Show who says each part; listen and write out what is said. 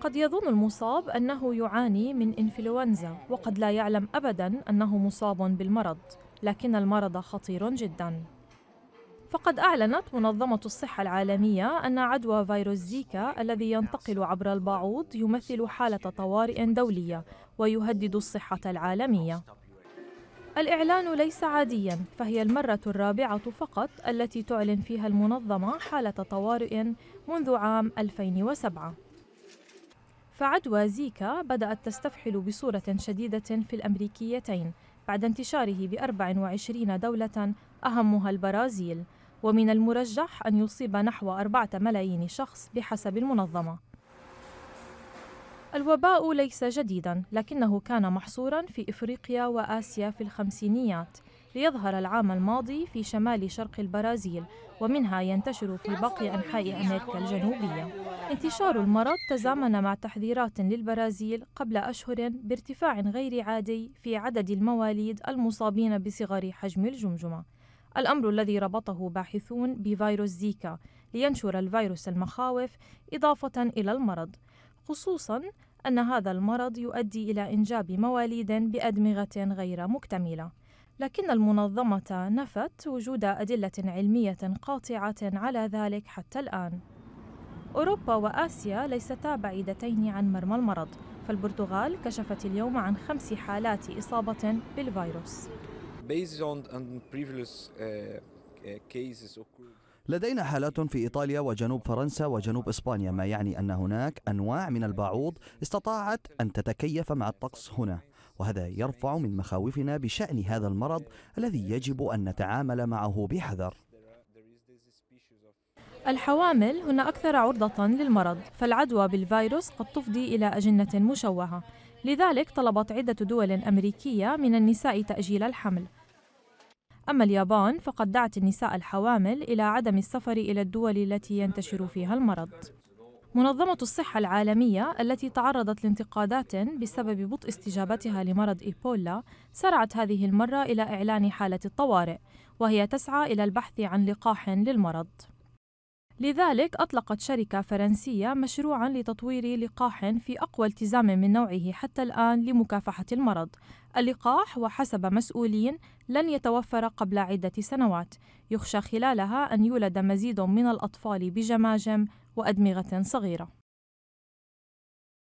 Speaker 1: قد يظن المصاب أنه يعاني من إنفلونزا وقد لا يعلم أبداً أنه مصاب بالمرض لكن المرض خطير جداً. فقد أعلنت منظمة الصحة العالمية أن عدوى فيروس زيكا الذي ينتقل عبر البعوض يمثل حالة طوارئ دولية ويهدد الصحة العالمية. الإعلان ليس عادياً فهي المرة الرابعة فقط التي تعلن فيها المنظمة حالة طوارئ منذ عام 2007 فعدوى زيكا بدأت تستفحل بصورة شديدة في الأمريكيتين بعد انتشاره ب 24 دولة أهمها البرازيل. ومن المرجح أن يصيب نحو أربعة ملايين شخص بحسب المنظمة. الوباء ليس جديدا لكنه كان محصورا في إفريقيا وآسيا في الخمسينيات. ليظهر العام الماضي في شمال شرق البرازيل ومنها ينتشر في باقي أنحاء أمريكا الجنوبية. انتشار المرض تزامن مع تحذيرات للبرازيل قبل أشهر بارتفاع غير عادي في عدد المواليد المصابين بصغر حجم الجمجمة. الأمر الذي ربطه باحثون بفيروس زيكا لينشر الفيروس المخاوف إضافة إلى المرض. خصوصا أن هذا المرض يؤدي إلى إنجاب مواليد بأدمغة غير مكتملة. لكن المنظمة نفت وجود أدلة علمية قاطعة على ذلك حتى الآن. أوروبا وآسيا ليستا بعيدتين عن مرمى المرض فالبرتغال كشفت اليوم عن خمس حالات إصابة بالفيروس.
Speaker 2: لدينا حالات في إيطاليا وجنوب فرنسا وجنوب إسبانيا ما يعني أن هناك أنواع من البعوض استطاعت أن تتكيف مع الطقس هنا. وهذا يرفع من مخاوفنا بشأن هذا المرض الذي يجب أن نتعامل معه بحذر.
Speaker 1: الحوامل هن أكثر عرضة للمرض فالعدوى بالفيروس قد تفضي إلى أجنة مشوهة. لذلك طلبت عدة دول أمريكية من النساء تأجيل الحمل. أما اليابان فقد دعت النساء الحوامل إلى عدم السفر إلى الدول التي ينتشر فيها المرض. منظمة الصحة العالمية التي تعرضت لانتقادات بسبب بطء استجابتها لمرض إيبولا سرعت هذه المرة إلى إعلان حالة الطوارئ وهي تسعى إلى البحث عن لقاح للمرض. لذلك أطلقت شركة فرنسية مشروعا لتطوير لقاح في أقوى التزام من نوعه حتى الآن لمكافحة المرض. اللقاح وحسب مسؤولين لن يتوفر قبل عدة سنوات يخشى خلالها أن يولد مزيد من الأطفال بجماجم وأدمغة صغيرة.